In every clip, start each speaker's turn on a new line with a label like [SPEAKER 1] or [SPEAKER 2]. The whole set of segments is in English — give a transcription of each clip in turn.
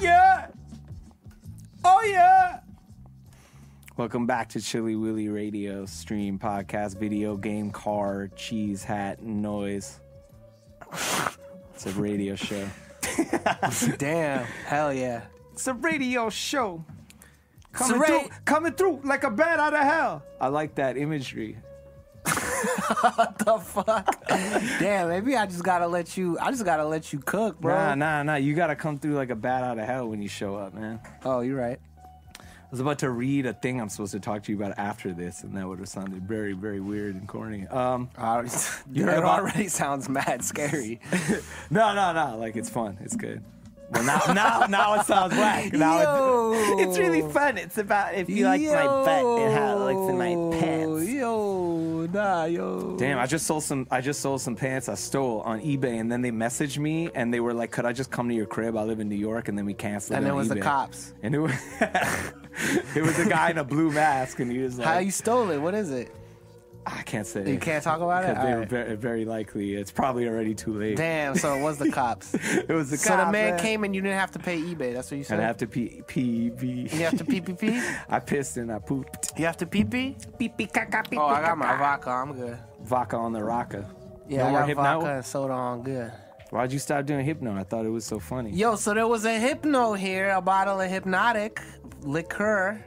[SPEAKER 1] yeah. Oh yeah. Welcome back to Chili Willy Radio Stream Podcast Video Game Car Cheese Hat Noise. It's a radio show.
[SPEAKER 2] Damn. Hell yeah.
[SPEAKER 1] It's a radio show. Coming through, coming through like a bat out of hell. I like that imagery.
[SPEAKER 2] the fuck? Damn, maybe I just gotta let you I just gotta let you cook, bro.
[SPEAKER 1] Nah, nah, nah. You gotta come through like a bat out of hell when you show up, man.
[SPEAKER 2] Oh, you're right.
[SPEAKER 1] I was about to read a thing I'm supposed to talk to you about after this, and that would have sounded very, very weird and corny. Um,
[SPEAKER 2] Uh,
[SPEAKER 1] You
[SPEAKER 2] it already sounds mad scary.
[SPEAKER 1] no, no, no. Like it's fun. It's good. Well, now, now, now it sounds whack. Now it-
[SPEAKER 2] Yo.
[SPEAKER 1] it's really fun. It's about if you like my butt and how it looks in my pants.
[SPEAKER 2] Yo, nah, yo.
[SPEAKER 1] Damn, I just sold some. I just sold some pants I stole on eBay, and then they messaged me, and they were like, "Could I just come to your crib? I live in New York." And then we canceled.
[SPEAKER 2] And
[SPEAKER 1] it
[SPEAKER 2] it was the cops.
[SPEAKER 1] And it was it was a guy in a blue mask, and he was like,
[SPEAKER 2] How you stole it? What is it?
[SPEAKER 1] I can't say.
[SPEAKER 2] You can't talk about it?
[SPEAKER 1] they were very, very likely. It's probably already too late.
[SPEAKER 2] Damn, so it was the cops.
[SPEAKER 1] It was the cops.
[SPEAKER 2] so the
[SPEAKER 1] cops,
[SPEAKER 2] man came and you didn't have to pay eBay. That's what you said.
[SPEAKER 1] And I have to pee pee pee.
[SPEAKER 2] you have to pee pee pee.
[SPEAKER 1] I pissed and I pooped.
[SPEAKER 2] You have to pee pee.
[SPEAKER 1] Pee pee caca pee
[SPEAKER 2] Oh, I got my vodka. I'm good.
[SPEAKER 1] vodka on the rocka.
[SPEAKER 2] Yeah,
[SPEAKER 1] No
[SPEAKER 2] I
[SPEAKER 1] more
[SPEAKER 2] got
[SPEAKER 1] Hypno?
[SPEAKER 2] vodka and soda on good.
[SPEAKER 1] Why'd you stop doing hypno? I thought it was so funny.
[SPEAKER 2] Yo, so there was a hypno here, a bottle of Hpnotiq liqueur.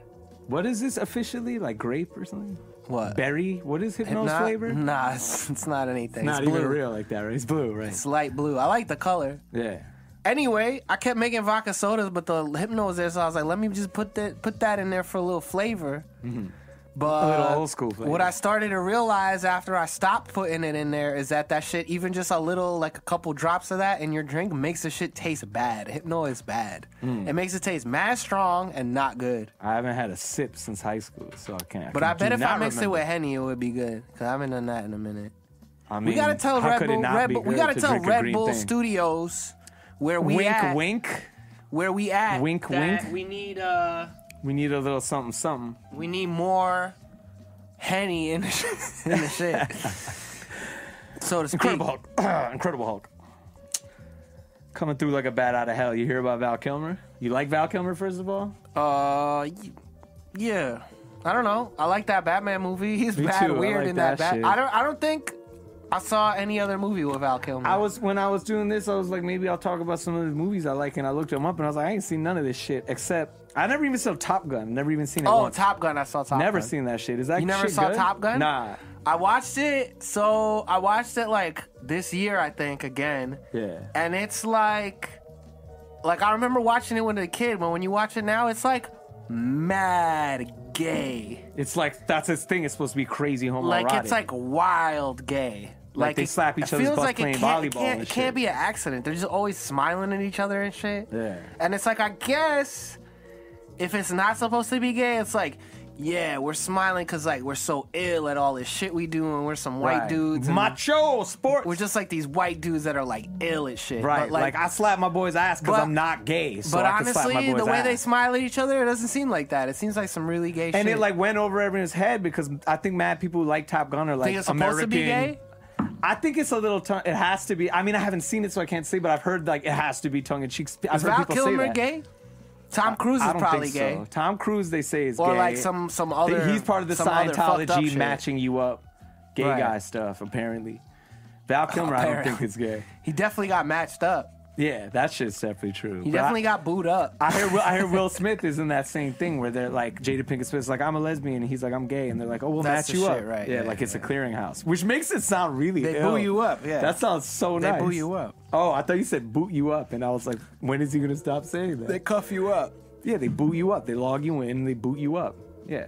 [SPEAKER 1] What is this officially? Like grape or something?
[SPEAKER 2] What?
[SPEAKER 1] Berry? What is hypno's
[SPEAKER 2] Hypno-
[SPEAKER 1] flavor?
[SPEAKER 2] Nah, it's, it's not anything.
[SPEAKER 1] Not
[SPEAKER 2] it's blue.
[SPEAKER 1] even real like that, right? It's blue, right?
[SPEAKER 2] It's light blue. I like the color.
[SPEAKER 1] Yeah.
[SPEAKER 2] Anyway, I kept making vodka sodas, but the hypno was there, so I was like, let me just put that put that in there for a little flavor.
[SPEAKER 1] Mm-hmm. But. A little old school flavor.
[SPEAKER 2] What I started to realize after I stopped putting it in there is that that shit, even just a little, like a couple drops of that in your drink, makes the shit taste bad. Hypno is bad.
[SPEAKER 1] Mm.
[SPEAKER 2] It makes it taste mad strong and not good.
[SPEAKER 1] I haven't had a sip since high school, so I can't.
[SPEAKER 2] But I, bet if I
[SPEAKER 1] not
[SPEAKER 2] mix
[SPEAKER 1] remember.
[SPEAKER 2] it with Henny, it would be good. Cause I haven't done that in a minute.
[SPEAKER 1] I mean,
[SPEAKER 2] We gotta tell
[SPEAKER 1] how
[SPEAKER 2] Red Bull. Red Bull we gotta
[SPEAKER 1] to
[SPEAKER 2] tell Red Bull
[SPEAKER 1] thing?
[SPEAKER 2] Studios where we
[SPEAKER 1] wink,
[SPEAKER 2] at.
[SPEAKER 1] wink. wink.
[SPEAKER 2] Where we at?
[SPEAKER 1] Wink,
[SPEAKER 2] that
[SPEAKER 1] wink.
[SPEAKER 2] We need uh,
[SPEAKER 1] We need a little something, something.
[SPEAKER 2] we need more Henny in the shit. in the shit. so to speak.
[SPEAKER 1] Incredible Hulk. Incredible Hulk. Coming through like a bat out of hell. You hear about Val Kilmer? You like Val Kilmer, first of all?
[SPEAKER 2] Uh, yeah. I don't know. I like that Batman movie. He's
[SPEAKER 1] Me
[SPEAKER 2] bad
[SPEAKER 1] too.
[SPEAKER 2] Weird
[SPEAKER 1] like
[SPEAKER 2] in that.
[SPEAKER 1] that
[SPEAKER 2] Bat- I don't. I don't think I saw any other movie with Val Kilmer.
[SPEAKER 1] I was when I was doing this, I was like, maybe I'll talk about some of the movies I like, and I looked them up, and I was like, I ain't seen none of this shit except I never even saw Top Gun. Never even seen it.
[SPEAKER 2] Oh,
[SPEAKER 1] once.
[SPEAKER 2] Top Gun. I saw Top Gun.
[SPEAKER 1] Never
[SPEAKER 2] Gun.
[SPEAKER 1] seen that shit. Is that
[SPEAKER 2] You never saw
[SPEAKER 1] good?
[SPEAKER 2] Top Gun?
[SPEAKER 1] Nah.
[SPEAKER 2] I watched it. So I watched it like this year, I think, again.
[SPEAKER 1] Yeah.
[SPEAKER 2] And it's like, like I remember watching it when I was a kid, but when you watch it now, it's like mad gay.
[SPEAKER 1] It's like that's his thing. It's supposed to be crazy homoerotic.
[SPEAKER 2] Like it's like wild gay.
[SPEAKER 1] Like they
[SPEAKER 2] it-
[SPEAKER 1] slap each other's butts
[SPEAKER 2] like
[SPEAKER 1] playing
[SPEAKER 2] it can't, it
[SPEAKER 1] volleyball
[SPEAKER 2] can't, it can't be an accident. They're just always smiling at each other and shit.
[SPEAKER 1] Yeah.
[SPEAKER 2] And it's like I guess if it's not supposed to be gay, it's like yeah, we're smiling because like we're so ill at all this shit we do, and we're some white
[SPEAKER 1] Right.
[SPEAKER 2] dudes.
[SPEAKER 1] Macho sports.
[SPEAKER 2] We're just like these white dudes that are like ill at shit.
[SPEAKER 1] right.
[SPEAKER 2] But,
[SPEAKER 1] Like, I slap my boy's ass because I'm not gay. So
[SPEAKER 2] but
[SPEAKER 1] I can slap my
[SPEAKER 2] honestly, the way they smile at each other, it doesn't seem like that. It seems like some really gay shit.
[SPEAKER 1] and it like went over everyone's head because I think mad people who like Top Gun are like
[SPEAKER 2] think it's supposed
[SPEAKER 1] American.
[SPEAKER 2] To be gay.
[SPEAKER 1] I think it's a little. Tongue, it has to be. I mean, I haven't seen it, so I can't say. But I've heard like it has to be tongue in cheek. I've
[SPEAKER 2] Is
[SPEAKER 1] heard
[SPEAKER 2] Val
[SPEAKER 1] people say
[SPEAKER 2] Kilmer
[SPEAKER 1] that.
[SPEAKER 2] gay? Tom Cruise is
[SPEAKER 1] I don't
[SPEAKER 2] probably
[SPEAKER 1] think
[SPEAKER 2] gay.
[SPEAKER 1] so. Tom Cruise, they say is
[SPEAKER 2] Or
[SPEAKER 1] gay.
[SPEAKER 2] like some some other.
[SPEAKER 1] He's part of the
[SPEAKER 2] some other fucked
[SPEAKER 1] Scientology matching you up, gay
[SPEAKER 2] Right.
[SPEAKER 1] guy stuff. Apparently, Val Kilmer, I don't think
[SPEAKER 2] Apparently.
[SPEAKER 1] is gay.
[SPEAKER 2] He definitely got matched up.
[SPEAKER 1] Yeah, that shit's definitely true.
[SPEAKER 2] He
[SPEAKER 1] But
[SPEAKER 2] definitely got booed up.
[SPEAKER 1] I hear Will, I hear Will Smith is in that same thing where they're like Jada Pinkett Smith's like I'm a lesbian and he's like I'm gay and they're like oh we'll
[SPEAKER 2] That's
[SPEAKER 1] match
[SPEAKER 2] the
[SPEAKER 1] you
[SPEAKER 2] shit,
[SPEAKER 1] up
[SPEAKER 2] right,
[SPEAKER 1] yeah,
[SPEAKER 2] yeah,
[SPEAKER 1] like it's a clearinghouse which makes it sound really
[SPEAKER 2] They
[SPEAKER 1] ill.
[SPEAKER 2] boo you up, yeah.
[SPEAKER 1] that sounds so nice.
[SPEAKER 2] They
[SPEAKER 1] nice
[SPEAKER 2] boo you up.
[SPEAKER 1] oh I thought you said boot you up and I was like when is he gonna stop saying that They
[SPEAKER 2] cuff you up.
[SPEAKER 1] yeah they boot you up they log you in and they boot you up yeah.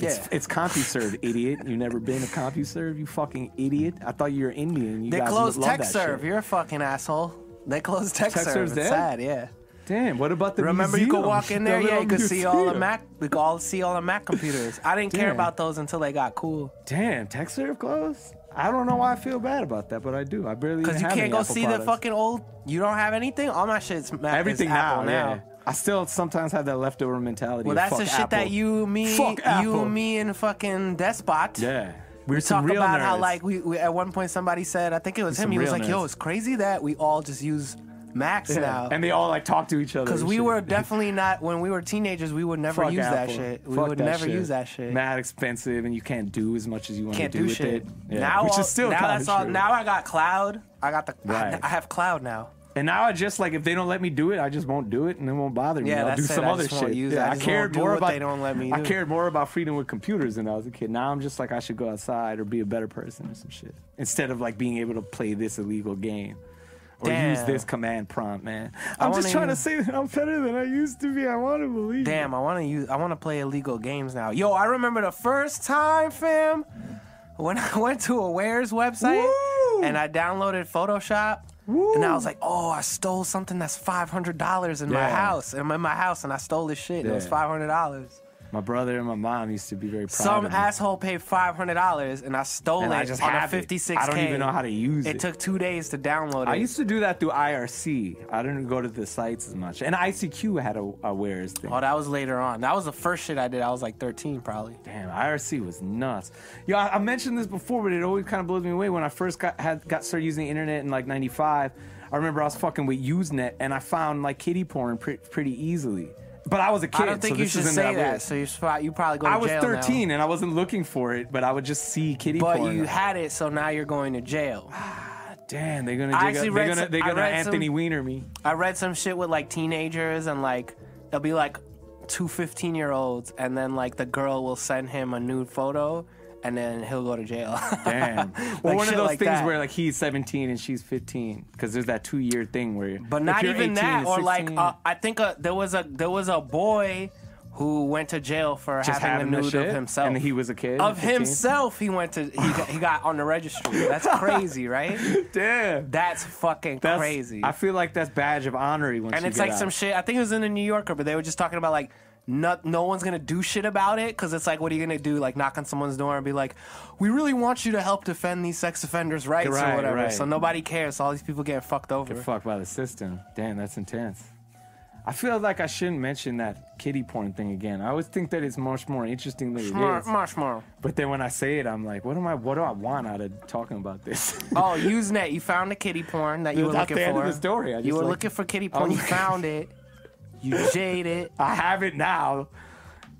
[SPEAKER 1] It's,
[SPEAKER 2] Yeah.
[SPEAKER 1] it's CompuServe, idiot. You never been to CompuServe, you fucking idiot. I thought you were Indian. You
[SPEAKER 2] They
[SPEAKER 1] guys
[SPEAKER 2] closed
[SPEAKER 1] love that
[SPEAKER 2] Tekserve.
[SPEAKER 1] shit.
[SPEAKER 2] You're a fucking asshole. They closed Tekserve.
[SPEAKER 1] Tekserve's
[SPEAKER 2] It's
[SPEAKER 1] dead?
[SPEAKER 2] sad, yeah.
[SPEAKER 1] Damn, what about the
[SPEAKER 2] Remember, you could walk in
[SPEAKER 1] The
[SPEAKER 2] there, yeah, you could see all the. Mac, we could all see all the Mac computers. I didn't care about those until they got cool.
[SPEAKER 1] Damn, Tekserve closed? I don't know why I feel bad about that, but I do. I barely
[SPEAKER 2] Because you can't go
[SPEAKER 1] Apple
[SPEAKER 2] see the fucking old. You don't have anything. All my shit's Mac.
[SPEAKER 1] everything now,
[SPEAKER 2] Apple
[SPEAKER 1] yeah. I still sometimes have that leftover mentality.
[SPEAKER 2] Well, that's the shit
[SPEAKER 1] Apple.
[SPEAKER 2] that you, me,
[SPEAKER 1] Fuck
[SPEAKER 2] you,
[SPEAKER 1] Apple.
[SPEAKER 2] me, and fucking Despot.
[SPEAKER 1] Yeah,
[SPEAKER 2] We talk about how like we, we at one point somebody said I think it was
[SPEAKER 1] We're
[SPEAKER 2] him he was like yo it's crazy that we all just use Macs now.
[SPEAKER 1] And they all like talk to each other.
[SPEAKER 2] Because we
[SPEAKER 1] shit.
[SPEAKER 2] were definitely not when we were teenagers. We would never
[SPEAKER 1] Fuck
[SPEAKER 2] use that shit. We
[SPEAKER 1] Fuck
[SPEAKER 2] would never
[SPEAKER 1] shit.
[SPEAKER 2] use that shit.
[SPEAKER 1] Mad expensive, and you can't do as much as you want
[SPEAKER 2] Can't
[SPEAKER 1] to
[SPEAKER 2] do
[SPEAKER 1] with
[SPEAKER 2] shit.
[SPEAKER 1] it. Yeah.
[SPEAKER 2] Now,
[SPEAKER 1] which
[SPEAKER 2] all-
[SPEAKER 1] is still
[SPEAKER 2] now that's all. Now I got cloud. I got the.
[SPEAKER 1] Right.
[SPEAKER 2] I have cloud now.
[SPEAKER 1] And now I just like if they don't let me do it, I just won't do it, and it won't bother me.
[SPEAKER 2] Yeah,
[SPEAKER 1] I'll
[SPEAKER 2] that's
[SPEAKER 1] do some
[SPEAKER 2] I
[SPEAKER 1] other
[SPEAKER 2] just
[SPEAKER 1] shit. Yeah,
[SPEAKER 2] I
[SPEAKER 1] I cared more about
[SPEAKER 2] they don't let me
[SPEAKER 1] I
[SPEAKER 2] do.
[SPEAKER 1] cared more about freedom with computers when I was a kid. Now I'm just like I should go outside or be a better person or some shit instead of like being able to play this illegal game. Or use this command prompt, man.
[SPEAKER 2] I
[SPEAKER 1] I'm just
[SPEAKER 2] wanna
[SPEAKER 1] trying to say that I'm better than I used to be. I want to believe.
[SPEAKER 2] Damn, I want to use. I want to play illegal games now. Yo, I remember the first time, fam, when I went to a warez website
[SPEAKER 1] Woo!
[SPEAKER 2] and I downloaded Photoshop. And I was like, "Oh, I stole something that's five hundred dollars in my
[SPEAKER 1] Yeah.
[SPEAKER 2] house. I'm in my house, and I stole this shit. and It was five hundred dollars.
[SPEAKER 1] My brother and my mom used to be very proud
[SPEAKER 2] Some
[SPEAKER 1] of me.
[SPEAKER 2] asshole paid five hundred dollars, and I stole
[SPEAKER 1] and
[SPEAKER 2] it
[SPEAKER 1] I just
[SPEAKER 2] on a
[SPEAKER 1] have
[SPEAKER 2] fifty six.
[SPEAKER 1] I don't even know how to use it.
[SPEAKER 2] It took two days to download it.
[SPEAKER 1] I used to do that through IRC. I didn't go to the sites as much. And ICQ had a, a warez thing.
[SPEAKER 2] oh, that was later on. That was the first shit I did. I was like thirteen, probably.
[SPEAKER 1] Damn, IRC was nuts. Yo, I, I mentioned this before, but it always kind of blows me away. When I first got had got started using the internet in like '95, I remember I was fucking with Usenet, and I found like kitty porn pre- pretty easily. But I was a kid,
[SPEAKER 2] I don't think
[SPEAKER 1] so
[SPEAKER 2] you should say that. So you spot you probably go to
[SPEAKER 1] I was
[SPEAKER 2] jail now.
[SPEAKER 1] 13 and I wasn't looking for it, but I would just see kitty
[SPEAKER 2] But
[SPEAKER 1] porn.
[SPEAKER 2] you had it, so now you're going to jail.
[SPEAKER 1] Ah damn, they're gonna,
[SPEAKER 2] I actually
[SPEAKER 1] up, they're
[SPEAKER 2] read
[SPEAKER 1] gonna,
[SPEAKER 2] some-
[SPEAKER 1] they're gonna
[SPEAKER 2] read
[SPEAKER 1] Anthony
[SPEAKER 2] some-
[SPEAKER 1] Weiner me.
[SPEAKER 2] I read some shit with like teenagers and like they'll be like two 15 year olds and then like the girl will send him a nude photo and then he'll go to jail.
[SPEAKER 1] Damn. or
[SPEAKER 2] Like
[SPEAKER 1] one of those
[SPEAKER 2] like
[SPEAKER 1] things
[SPEAKER 2] that.
[SPEAKER 1] where like he's 17 and she's 15, because there's that two year thing where.
[SPEAKER 2] But not even
[SPEAKER 1] 18
[SPEAKER 2] that, or like uh, I think uh, there was a there was a boy who went to jail for
[SPEAKER 1] just
[SPEAKER 2] having
[SPEAKER 1] having
[SPEAKER 2] a
[SPEAKER 1] the
[SPEAKER 2] nude of himself.
[SPEAKER 1] and he was a kid
[SPEAKER 2] of
[SPEAKER 1] 15?
[SPEAKER 2] himself, he went to he got, he got on the registry. That's crazy, right?
[SPEAKER 1] Damn.
[SPEAKER 2] That's fucking
[SPEAKER 1] That's
[SPEAKER 2] crazy.
[SPEAKER 1] I feel like that's badge of honor
[SPEAKER 2] and it's like some shit. I think it was in the New Yorker, but they were just talking about like. No, no one's gonna do shit about it because it's like, what are you gonna do? Like, knock on someone's door and be like, "We really want you to help defend these sex offenders' rights
[SPEAKER 1] Right,
[SPEAKER 2] or whatever."
[SPEAKER 1] right.
[SPEAKER 2] So nobody cares. So all these people getting fucked over.
[SPEAKER 1] Get fucked by the system. Damn, that's intense. I feel like I shouldn't mention that kitty porn thing again. I always think that it's much more interesting than it
[SPEAKER 2] Mar-
[SPEAKER 1] is.
[SPEAKER 2] marshmallow.
[SPEAKER 1] But then when I say it, I'm like, what am I? What do I want out of talking about this?
[SPEAKER 2] Oh, Usenet. You found the kitty porn that you were
[SPEAKER 1] That's
[SPEAKER 2] looking
[SPEAKER 1] the end
[SPEAKER 2] for.
[SPEAKER 1] of the story.
[SPEAKER 2] You were
[SPEAKER 1] like-
[SPEAKER 2] looking for kitty porn.
[SPEAKER 1] I'm
[SPEAKER 2] You found it. You jaded.
[SPEAKER 1] I have it now,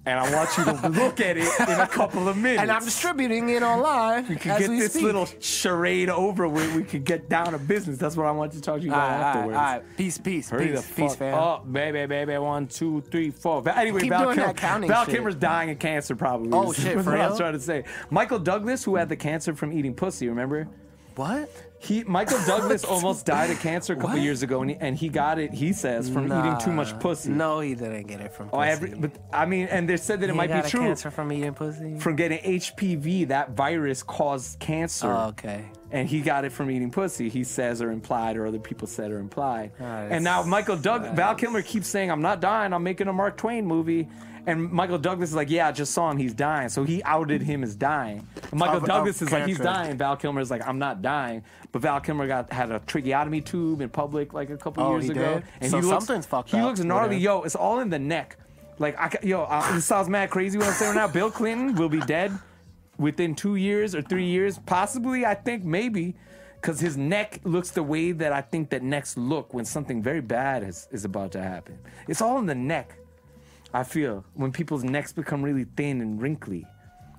[SPEAKER 1] and I want you to look at it in a couple of minutes.
[SPEAKER 2] And I'm distributing it online
[SPEAKER 1] we could get
[SPEAKER 2] we
[SPEAKER 1] this
[SPEAKER 2] speak.
[SPEAKER 1] little charade over with. We could get down to business. That's what I want to talk to you about
[SPEAKER 2] right, all right,
[SPEAKER 1] afterwards.
[SPEAKER 2] all right. Peace, peace,
[SPEAKER 1] Hurry
[SPEAKER 2] peace,
[SPEAKER 1] the
[SPEAKER 2] peace, fam.
[SPEAKER 1] up, baby, baby. One, two, three, four. Anyway,
[SPEAKER 2] Keep
[SPEAKER 1] Val,
[SPEAKER 2] doing
[SPEAKER 1] Kilmer,
[SPEAKER 2] that counting
[SPEAKER 1] Val
[SPEAKER 2] shit.
[SPEAKER 1] Kilmer's dying of cancer, probably.
[SPEAKER 2] Oh, shit, for
[SPEAKER 1] what I was trying to say. Michael Douglas, who had the cancer from eating pussy, remember?
[SPEAKER 2] What?
[SPEAKER 1] He Michael Douglas almost died of cancer a couple
[SPEAKER 2] What?
[SPEAKER 1] years ago, and he, and he got it. He says from eating too much pussy.
[SPEAKER 2] No, he didn't get it from pussy.
[SPEAKER 1] Oh, every, but I mean, and they said that it
[SPEAKER 2] he
[SPEAKER 1] might be true.
[SPEAKER 2] cancer from eating pussy.
[SPEAKER 1] From getting HPV, that virus caused cancer.
[SPEAKER 2] oh, okay.
[SPEAKER 1] and he got it from eating pussy. He says or implied, or other people said or implied.
[SPEAKER 2] Ah,
[SPEAKER 1] and now Michael Doug, Val Kilmer keeps saying, "I'm not dying. I'm making a Mark Twain movie." And Michael Douglas is like, "Yeah, I just saw him. He's dying." So he outed him as dying. And Michael
[SPEAKER 2] Of-
[SPEAKER 1] Douglas
[SPEAKER 2] of
[SPEAKER 1] is like, "He's dying." Val Kilmer is like, "I'm not dying." But Val Kilmer got had a tracheotomy tube in public like a couple
[SPEAKER 2] Oh,
[SPEAKER 1] years
[SPEAKER 2] he
[SPEAKER 1] ago,
[SPEAKER 2] did?
[SPEAKER 1] and
[SPEAKER 2] So
[SPEAKER 1] he looks,
[SPEAKER 2] something's fucked
[SPEAKER 1] He
[SPEAKER 2] up
[SPEAKER 1] looks gnarly.
[SPEAKER 2] him.
[SPEAKER 1] Yo, it's all in the neck. Like, I, yo, uh, this sounds mad crazy what I'm saying right now. Bill Clinton will be dead within two years or three years, possibly. I think maybe, because his neck looks the way that I think that necks look when something very bad is, is about to happen. It's all in the neck. I feel when people's necks become really thin and wrinkly,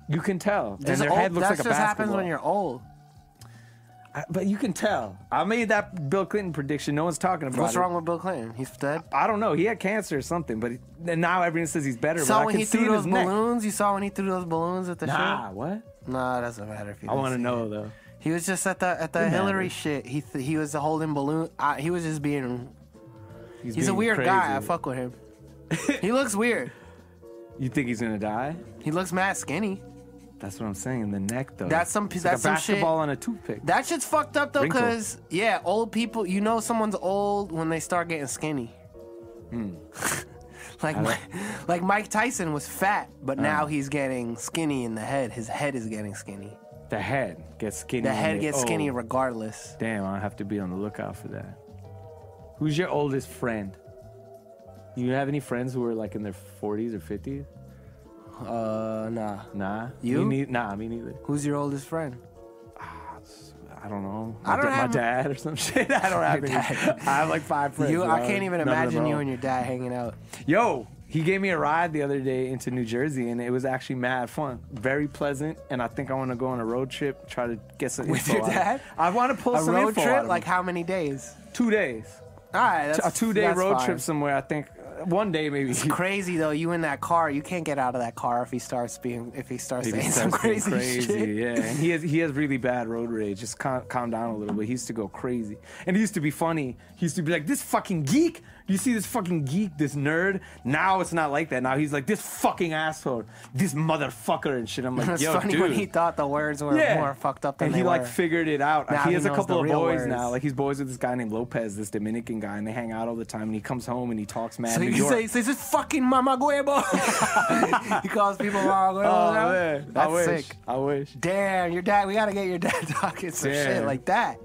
[SPEAKER 1] you can tell, and their
[SPEAKER 2] old-
[SPEAKER 1] head looks like a
[SPEAKER 2] just happens when you're old.
[SPEAKER 1] I- but you can tell. I made that Bill Clinton prediction. No one's talking about it.
[SPEAKER 2] What's
[SPEAKER 1] it.
[SPEAKER 2] wrong with Bill Clinton? He's dead.
[SPEAKER 1] I don't know. He had cancer or something, but he, and now everyone says he's better.
[SPEAKER 2] You saw
[SPEAKER 1] I
[SPEAKER 2] when he threw those
[SPEAKER 1] neck.
[SPEAKER 2] balloons? You saw when he threw those balloons at the
[SPEAKER 1] Nah,
[SPEAKER 2] show?
[SPEAKER 1] what?
[SPEAKER 2] Nah, it doesn't matter if you.
[SPEAKER 1] I want to know
[SPEAKER 2] it.
[SPEAKER 1] though.
[SPEAKER 2] He was just at the at the
[SPEAKER 1] It
[SPEAKER 2] Hillary
[SPEAKER 1] matters.
[SPEAKER 2] shit. He th- he was holding balloon. I, he was just being. He's a
[SPEAKER 1] being
[SPEAKER 2] weird guy. I fuck with him. he looks weird.
[SPEAKER 1] You think he's gonna die?
[SPEAKER 2] He looks mad skinny.
[SPEAKER 1] That's what I'm saying. In the neck, though.
[SPEAKER 2] That's some-
[SPEAKER 1] It's
[SPEAKER 2] that's
[SPEAKER 1] like a
[SPEAKER 2] some shit-
[SPEAKER 1] basketball on a toothpick.
[SPEAKER 2] That shit's fucked up though,
[SPEAKER 1] Wrinkle.
[SPEAKER 2] cause yeah, old people. You know, someone's old when they start getting skinny. like,
[SPEAKER 1] Hmm. I
[SPEAKER 2] Mi- like Mike Tyson was fat, but
[SPEAKER 1] Uh.
[SPEAKER 2] now he's getting skinny in the head. His head is getting skinny.
[SPEAKER 1] the head gets skinny.
[SPEAKER 2] The head gets skinny regardless.
[SPEAKER 1] Damn, I have to be on the lookout for that. Who's your oldest friend? You have any friends who are like in their 40s or 50s?
[SPEAKER 2] Uh, nah.
[SPEAKER 1] Nah.
[SPEAKER 2] You?
[SPEAKER 1] Me nei- nah, me neither.
[SPEAKER 2] Who's your oldest friend?
[SPEAKER 1] I I don't know.
[SPEAKER 2] I don't
[SPEAKER 1] my,
[SPEAKER 2] have-
[SPEAKER 1] my dad or some shit. I don't have any.
[SPEAKER 2] dad.
[SPEAKER 1] I have like five friends.
[SPEAKER 2] You, I can't even
[SPEAKER 1] none of them
[SPEAKER 2] imagine you and your dad hanging out.
[SPEAKER 1] Yo, he gave me a ride the other day into New Jersey, and it was actually mad fun. Very pleasant, and I think I want to go on a road trip, try to get some
[SPEAKER 2] With your dad?
[SPEAKER 1] I want to pull
[SPEAKER 2] A
[SPEAKER 1] some
[SPEAKER 2] road trip? Like how many days?
[SPEAKER 1] two days,
[SPEAKER 2] All right, that's,
[SPEAKER 1] a two-day road
[SPEAKER 2] fine.
[SPEAKER 1] trip somewhere. I think one day maybe.
[SPEAKER 2] It's crazy though, you in that car, you can't get out of that car if he starts being if he starts
[SPEAKER 1] Maybe
[SPEAKER 2] saying some
[SPEAKER 1] starts getting
[SPEAKER 2] crazy, shit.
[SPEAKER 1] Yeah, and he has he has really bad road rage. Just calm, calm down a little bit. He used to go crazy, and he used to be funny. He used to be like, "This fucking geek." You see this fucking geek, this nerd. Now it's not like that. Now he's like this fucking asshole, this motherfucker and shit. I'm like,
[SPEAKER 2] It's
[SPEAKER 1] yo,
[SPEAKER 2] funny
[SPEAKER 1] dude.
[SPEAKER 2] when he thought the words were
[SPEAKER 1] yeah.
[SPEAKER 2] more fucked up than
[SPEAKER 1] and he like
[SPEAKER 2] were.
[SPEAKER 1] figured it out.
[SPEAKER 2] Now
[SPEAKER 1] he
[SPEAKER 2] he
[SPEAKER 1] has a couple of boys
[SPEAKER 2] words.
[SPEAKER 1] now. Like he's boys with this guy named Lopez, this Dominican guy, and they hang out all the time. And he comes home and he talks mad
[SPEAKER 2] so
[SPEAKER 1] New
[SPEAKER 2] he
[SPEAKER 1] York.
[SPEAKER 2] says, "This is fucking mama huevo." he calls people mama huevo.
[SPEAKER 1] oh man,
[SPEAKER 2] That's
[SPEAKER 1] I wish.
[SPEAKER 2] sick.
[SPEAKER 1] I wish.
[SPEAKER 2] Damn, your dad. We gotta get your dad talking some shit like that.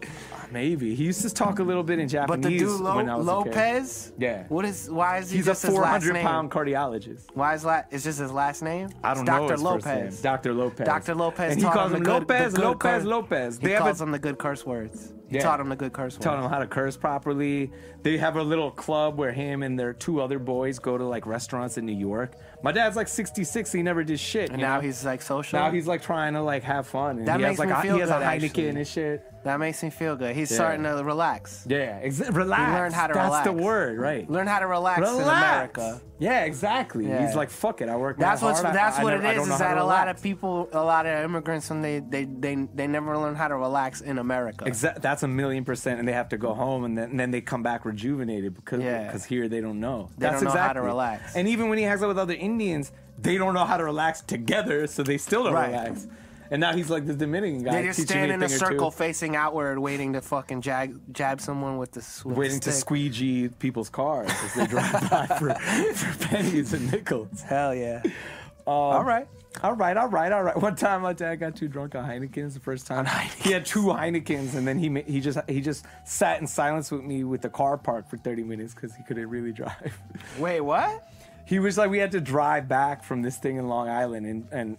[SPEAKER 1] Maybe he used to talk a little bit in
[SPEAKER 2] But
[SPEAKER 1] Japanese
[SPEAKER 2] the dude Lo-
[SPEAKER 1] when I was a kid.
[SPEAKER 2] Lopez.
[SPEAKER 1] Yeah.
[SPEAKER 2] What is? Why is he
[SPEAKER 1] He's a
[SPEAKER 2] just his last
[SPEAKER 1] 400
[SPEAKER 2] name?
[SPEAKER 1] pound cardiologist.
[SPEAKER 2] Why is la- It's just his last name?
[SPEAKER 1] I don't
[SPEAKER 2] It's
[SPEAKER 1] know
[SPEAKER 2] Dr. Lopez.
[SPEAKER 1] Dr. Lopez.
[SPEAKER 2] Dr. Lopez.
[SPEAKER 1] And he calls
[SPEAKER 2] him
[SPEAKER 1] him Lopez,
[SPEAKER 2] good
[SPEAKER 1] Lopez, Lopez.
[SPEAKER 2] He
[SPEAKER 1] They
[SPEAKER 2] calls
[SPEAKER 1] a-
[SPEAKER 2] him the good curse words. He
[SPEAKER 1] Yeah.
[SPEAKER 2] taught him the good curse words.
[SPEAKER 1] Taught him how to curse properly. They have a little club where him and their two other boys go to like restaurants in New York. My dad's like 66. He never did shit.
[SPEAKER 2] and now
[SPEAKER 1] know?
[SPEAKER 2] he's like social.
[SPEAKER 1] now he's like trying to like have fun. And
[SPEAKER 2] That
[SPEAKER 1] he
[SPEAKER 2] makes
[SPEAKER 1] has like
[SPEAKER 2] me
[SPEAKER 1] a,
[SPEAKER 2] feel
[SPEAKER 1] he has a
[SPEAKER 2] good,
[SPEAKER 1] Heineken
[SPEAKER 2] actually.
[SPEAKER 1] and shit.
[SPEAKER 2] that makes me feel good. He's
[SPEAKER 1] Yeah.
[SPEAKER 2] starting to relax.
[SPEAKER 1] Yeah, exa- relax.
[SPEAKER 2] learned how to
[SPEAKER 1] That's the word, right?
[SPEAKER 2] Learn how to relax,
[SPEAKER 1] Relax.
[SPEAKER 2] in America.
[SPEAKER 1] Yeah, exactly.
[SPEAKER 2] Yeah.
[SPEAKER 1] He's like, fuck it. I work.
[SPEAKER 2] That's what's
[SPEAKER 1] hard.
[SPEAKER 2] That's
[SPEAKER 1] I
[SPEAKER 2] what
[SPEAKER 1] never- I
[SPEAKER 2] it
[SPEAKER 1] don't
[SPEAKER 2] is. Is that a lot of people, a lot of immigrants, when they they they they never learn how to relax in America.
[SPEAKER 1] Exa- that's a million percent, and they have to go home, and then, and then they come back rejuvenated because
[SPEAKER 2] Yeah.
[SPEAKER 1] because here they don't know.
[SPEAKER 2] They
[SPEAKER 1] that's
[SPEAKER 2] don't know how to relax.
[SPEAKER 1] And even when he hangs out with other Indians, they don't know how to relax together, so they still don't
[SPEAKER 2] Right.
[SPEAKER 1] relax. And now he's like this Dominican guy.
[SPEAKER 2] They just
[SPEAKER 1] teaching
[SPEAKER 2] stand
[SPEAKER 1] me
[SPEAKER 2] in a
[SPEAKER 1] thing or two,
[SPEAKER 2] circle facing outward, waiting to fucking jab, jab someone with the with
[SPEAKER 1] waiting
[SPEAKER 2] the
[SPEAKER 1] to
[SPEAKER 2] stick.
[SPEAKER 1] squeegee people's cars as they drive by for, for pennies and nickels.
[SPEAKER 2] Hell yeah!
[SPEAKER 1] Um, all
[SPEAKER 2] right.
[SPEAKER 1] All right, all right, all right. One time, my dad got too drunk on Heinekens. The first time he had two Heinekens, and then he he just he just sat in silence with me with the car parked for thirty minutes because he couldn't really drive.
[SPEAKER 2] Wait, what?
[SPEAKER 1] he was like, we had to drive back from this thing in Long Island, and and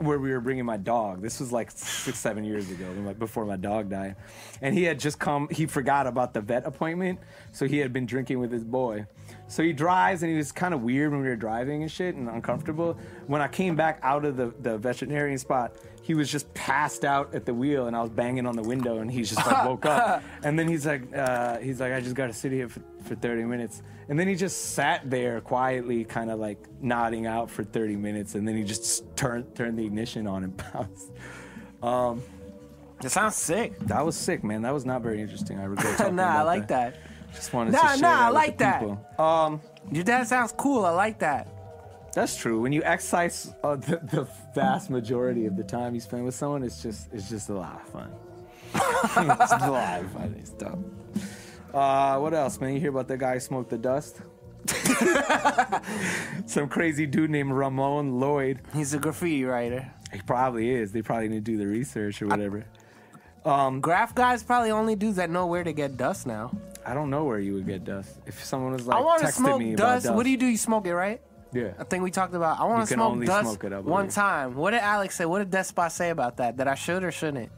[SPEAKER 1] where we were bringing my dog. This was like six, seven years ago, like before my dog died, and he had just come. He forgot about the vet appointment, so he had been drinking with his boy. So he drives, and he was kind of weird when we were driving and shit, and uncomfortable. When I came back out of the the veterinarian spot, he was just passed out at the wheel, and I was banging on the window, and he just like woke up, and then he's like, uh, he's like, I just got to sit here for, for 30 minutes, and then he just sat there quietly, kind of like nodding out for 30 minutes, and then he just turned turned the ignition on and bounced. Um,
[SPEAKER 2] It sounds sick.
[SPEAKER 1] that was sick, man. That was not very interesting. I regret talking
[SPEAKER 2] nah, I like that.
[SPEAKER 1] Just wanted
[SPEAKER 2] Nah,
[SPEAKER 1] to share
[SPEAKER 2] nah, I
[SPEAKER 1] that with
[SPEAKER 2] like that.
[SPEAKER 1] people. Um,
[SPEAKER 2] Your dad sounds cool. I like that.
[SPEAKER 1] That's true. When you excise uh, the, the vast majority of the time you spend with someone, it's just it's just a lot of fun. it's a lot of funny stuff. Uh, what else, man? You hear about that guy who smoked the dust? Some crazy dude named Ramon Lloyd.
[SPEAKER 2] He's a graffiti writer.
[SPEAKER 1] He probably is. They probably need to do the research or whatever.
[SPEAKER 2] Graph guys probably only dudes that know where to get dust now.
[SPEAKER 1] I don't know where you would get dust. If someone was like
[SPEAKER 2] I want to
[SPEAKER 1] texting
[SPEAKER 2] smoke
[SPEAKER 1] me
[SPEAKER 2] dust.
[SPEAKER 1] about dust.
[SPEAKER 2] What do you do? You smoke it, right?
[SPEAKER 1] Yeah.
[SPEAKER 2] I think we talked about. I want to smoke dust
[SPEAKER 1] smoke it,
[SPEAKER 2] one time. What did Alex say? What did Despot say about that? That I should or shouldn't?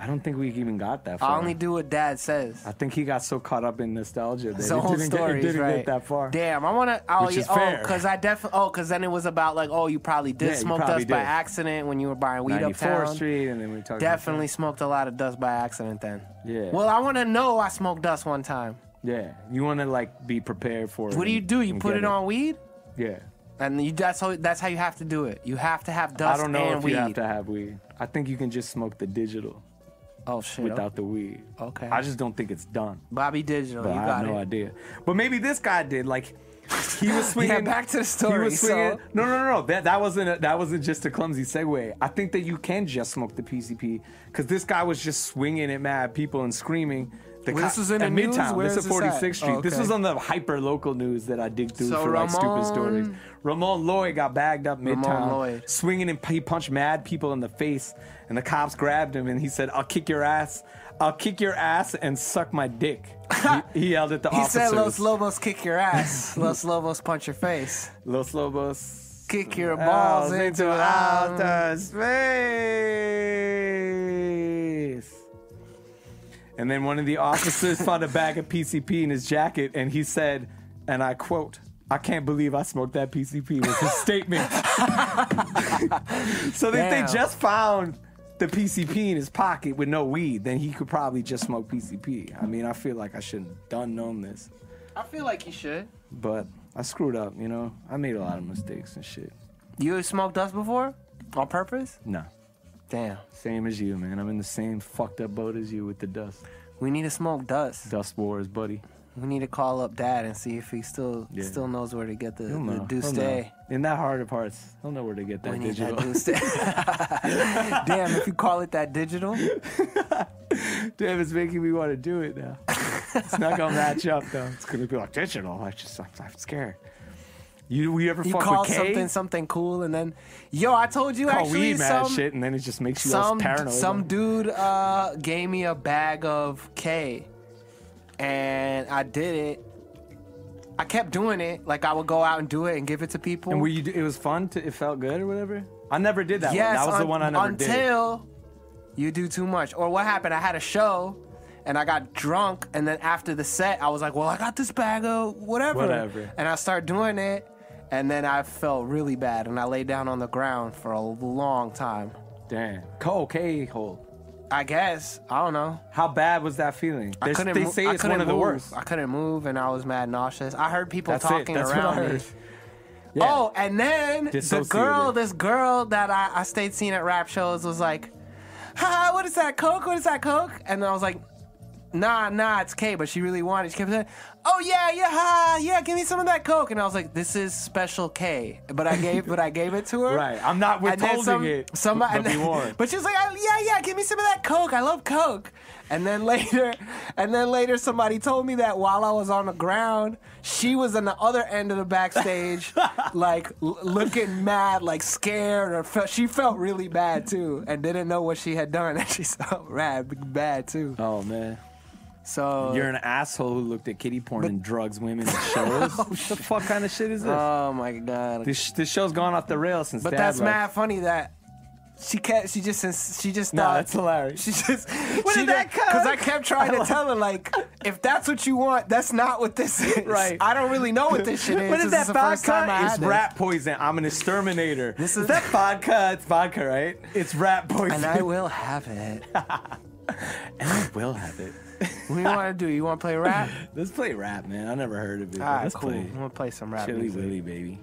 [SPEAKER 1] I don't think we even got that far.
[SPEAKER 2] I only do what Dad says.
[SPEAKER 1] I think he got so caught up in nostalgia that it didn't, get, it didn't
[SPEAKER 2] right?
[SPEAKER 1] get that far.
[SPEAKER 2] Damn, I want to. Oh,
[SPEAKER 1] Which
[SPEAKER 2] yeah,
[SPEAKER 1] is
[SPEAKER 2] oh,
[SPEAKER 1] fair.
[SPEAKER 2] because I definitely. Oh, because then it was about like, oh, you probably did
[SPEAKER 1] Yeah,
[SPEAKER 2] smoke
[SPEAKER 1] probably
[SPEAKER 2] dust by accident when you were buying weed
[SPEAKER 1] 94th
[SPEAKER 2] uptown.
[SPEAKER 1] Street, and then we talked.
[SPEAKER 2] Definitely smoked a lot of dust by accident then.
[SPEAKER 1] Yeah.
[SPEAKER 2] Well, I want to know I smoked dust one time.
[SPEAKER 1] Yeah, you want to like be prepared for it.
[SPEAKER 2] What do you do? You put
[SPEAKER 1] get
[SPEAKER 2] it on weed,
[SPEAKER 1] Yeah.
[SPEAKER 2] and you, that's how that's how you have to do it. You have to have dust
[SPEAKER 1] I don't know if
[SPEAKER 2] weed.
[SPEAKER 1] you have to have weed. I think you can just smoke the digital
[SPEAKER 2] oh shit!
[SPEAKER 1] without the weed.
[SPEAKER 2] Okay.
[SPEAKER 1] I just don't think it's done.
[SPEAKER 2] Bobby Digital,
[SPEAKER 1] But
[SPEAKER 2] you
[SPEAKER 1] I
[SPEAKER 2] got
[SPEAKER 1] have no
[SPEAKER 2] it.
[SPEAKER 1] idea. But maybe this guy did. Like, he was swinging.
[SPEAKER 2] Yeah, back to the
[SPEAKER 1] He
[SPEAKER 2] story.
[SPEAKER 1] was swinging.
[SPEAKER 2] so-
[SPEAKER 1] No, no, no, no. That that wasn't a, that wasn't just a clumsy segue. I think that you can just smoke the PCP because this guy was just swinging at mad people and screaming. The
[SPEAKER 2] Well, this was in the news?
[SPEAKER 1] Midtown.
[SPEAKER 2] Where
[SPEAKER 1] this
[SPEAKER 2] is
[SPEAKER 1] is
[SPEAKER 2] this at?
[SPEAKER 1] 46th Street.
[SPEAKER 2] Oh,
[SPEAKER 1] This was on the hyper local news that I dig through
[SPEAKER 2] So
[SPEAKER 1] for like stupid stories. Ramon Lloyd got bagged up
[SPEAKER 2] Ramon
[SPEAKER 1] Midtown,
[SPEAKER 2] Lloyd.
[SPEAKER 1] swinging and he punched mad people in the face, and the cops grabbed him and he said, "I'll kick your ass." I'll kick your ass and suck my dick. he, he yelled at the
[SPEAKER 2] He
[SPEAKER 1] officers.
[SPEAKER 2] said Los Lobos kick your ass. Los Lobos punch your face.
[SPEAKER 1] Los Lobos
[SPEAKER 2] Kick your balls into
[SPEAKER 1] outer space. And then one of the officers found a bag of PCP in his jacket, and he said, and I quote, I can't believe I smoked that PCP was his statement. so if they just found the PCP in his pocket with no weed, then he could probably just smoke PCP. I mean, I feel like I shouldn't have done known this.
[SPEAKER 2] I feel like you should.
[SPEAKER 1] But I screwed up, you know? I made a lot of mistakes and shit.
[SPEAKER 2] You smoked dust before? On purpose?
[SPEAKER 1] No.
[SPEAKER 2] Damn.
[SPEAKER 1] Same as you, man. I'm in the same fucked up boat as you with the dust.
[SPEAKER 2] We need to smoke dust.
[SPEAKER 1] Dust wars, buddy.
[SPEAKER 2] We need to call up dad and see if he still
[SPEAKER 1] Yeah.
[SPEAKER 2] still knows where to get the,
[SPEAKER 1] He'll
[SPEAKER 2] the
[SPEAKER 1] know.
[SPEAKER 2] Douce
[SPEAKER 1] In that heart of hearts, he'll know where to get that
[SPEAKER 2] We need
[SPEAKER 1] digital.
[SPEAKER 2] that Damn, if you call it that digital.
[SPEAKER 1] Damn, it's making me want to do it now. it's not gonna match up though. It's gonna be like digital. I just, I'm, I'm scared. You, we ever
[SPEAKER 2] You
[SPEAKER 1] fuck
[SPEAKER 2] call
[SPEAKER 1] with K?
[SPEAKER 2] something something cool and then yo, I told you
[SPEAKER 1] Call
[SPEAKER 2] actually
[SPEAKER 1] weed mad
[SPEAKER 2] some
[SPEAKER 1] shit, and then it just makes you
[SPEAKER 2] some
[SPEAKER 1] paranoid.
[SPEAKER 2] some dude uh gave me a bag of K and I did it. I kept doing it. Like I would go out and do it and give it to people.
[SPEAKER 1] and were you? It was fun. To, it felt good or whatever. I never did that.
[SPEAKER 2] yes,
[SPEAKER 1] one. That was the one I never did.
[SPEAKER 2] until you do too much. Or what happened? I had a show and I got drunk, and then after the set, I was like, "Well, I got this bag of whatever,"
[SPEAKER 1] Whatever.
[SPEAKER 2] and I started doing it, and then I felt really bad, and I lay down on the ground for a long time.
[SPEAKER 1] Damn. Co K hole.
[SPEAKER 2] I guess I don't know.
[SPEAKER 1] How bad was that feeling?
[SPEAKER 2] I couldn't.
[SPEAKER 1] they say
[SPEAKER 2] I
[SPEAKER 1] it's
[SPEAKER 2] couldn't
[SPEAKER 1] one of the
[SPEAKER 2] move.
[SPEAKER 1] worst.
[SPEAKER 2] I couldn't move, and I was mad nauseous. I heard people
[SPEAKER 1] That's it.
[SPEAKER 2] talking around me.
[SPEAKER 1] Yeah.
[SPEAKER 2] Oh, and then the girl, this girl that I, I stayed seeing at rap shows was like, "Ha, what is that Coke? What is that Coke?" And I was like, "Nah, nah, it's K." But she really wanted. She kept saying, "Oh yeah, yeah, ha, yeah, give me some of that Coke." And I was like, "This is special K." But I gave, but I gave it to her.
[SPEAKER 1] Right. I'm not
[SPEAKER 2] then
[SPEAKER 1] withholding
[SPEAKER 2] some-
[SPEAKER 1] it.
[SPEAKER 2] Somebody,
[SPEAKER 1] but warned.
[SPEAKER 2] but she was like, "Oh, "Yeah, yeah, give me some of that Coke. I love Coke." And then later, and then later, somebody told me that while I was on the ground, she was on the other end of the backstage, like l- looking mad, like scared, or felt, she felt really bad too, and didn't know what she had done, and she felt rad, bad too.
[SPEAKER 1] Oh man.
[SPEAKER 2] So
[SPEAKER 1] You're an asshole who looked at kitty porn and drugs women and shows. Oh, what the fuck kind of shit is this?
[SPEAKER 2] oh my god.
[SPEAKER 1] this this show's gone off the rails since.
[SPEAKER 2] But
[SPEAKER 1] Dad
[SPEAKER 2] that's
[SPEAKER 1] left.
[SPEAKER 2] mad funny that she kept. She just she just
[SPEAKER 1] No,
[SPEAKER 2] thought
[SPEAKER 1] that's hilarious.
[SPEAKER 2] She just
[SPEAKER 1] Where did that come?
[SPEAKER 2] Because I kept trying to tell her like, if that's what you want, that's not what this is.
[SPEAKER 1] Right.
[SPEAKER 2] I don't really know what this shit is.
[SPEAKER 1] What is
[SPEAKER 2] This
[SPEAKER 1] that
[SPEAKER 2] the first time
[SPEAKER 1] vodka? It's rat poison. I'm an exterminator.
[SPEAKER 2] This
[SPEAKER 1] is
[SPEAKER 2] is-
[SPEAKER 1] that vodka? It's vodka, right? It's rat poison.
[SPEAKER 2] And I will have it.
[SPEAKER 1] And I will have it.
[SPEAKER 2] What do you want to do? You want to play rap?
[SPEAKER 1] Let's play rap, man. I never heard of it.
[SPEAKER 2] All right,
[SPEAKER 1] Let's
[SPEAKER 2] cool.
[SPEAKER 1] play
[SPEAKER 2] I'm gonna play some rap
[SPEAKER 1] Chili
[SPEAKER 2] music.
[SPEAKER 1] Willy, baby.